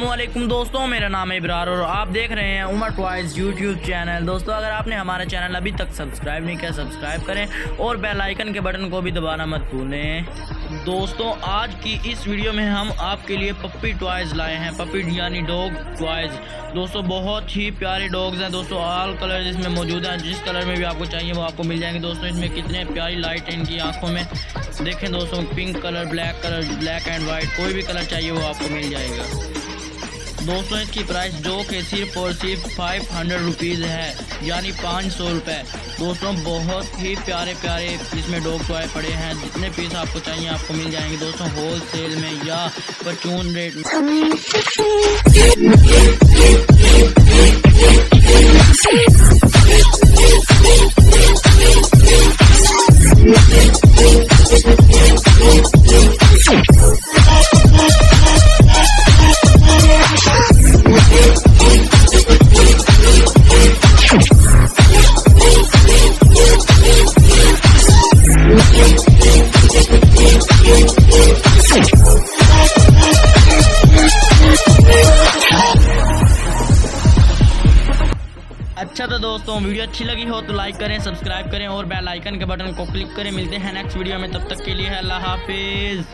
वालेकुम दोस्तों, मेरा नाम है इब्रार और आप देख रहे हैं उमर ट्वाइस यूट्यूब चैनल। दोस्तों, अगर आपने हमारा चैनल अभी तक सब्सक्राइब नहीं किया, सब्सक्राइब करें और बेल आइकन के बटन को भी दबाना मत भूलें। दोस्तों, आज की इस वीडियो में हम आपके लिए पप्पी टॉयज़ लाए हैं। पप्पी यानी डॉग टॉयज़ दोस्तों, बहुत ही प्यारे डॉग्स हैं। दोस्तों ऑल कलर इसमें मौजूद हैं। जिस कलर में भी आपको चाहिए, वो आपको मिल जाएँगे। दोस्तों, इसमें कितने प्यारी लाइट है इनकी आँखों में। देखें दोस्तों pink colour black colour black and white कोई भी कलर चाहिए, वो आपको मिल जाएगा। दोस्तों, इसकी प्राइस जो कि सिर्फ़ और सिर्फ़ फाइव हंड्रेड रुपीज़ है, यानी पाँच सौ रुपये दोस्तों, बहुत ही प्यारे प्यारे इसमें डॉग टॉय पड़े हैं। जितने पीस आपको चाहिए, आपको मिल जाएँगे दोस्तों होल सेल में या परचून रेट अच्छा तो दोस्तों, वीडियो अच्छी लगी हो तो लाइक करें सब्सक्राइब करें और बेल आइकन के बटन को क्लिक करें। मिलते हैं नेक्स्ट वीडियो में, तब तक के लिए अल्लाह हाफिज़।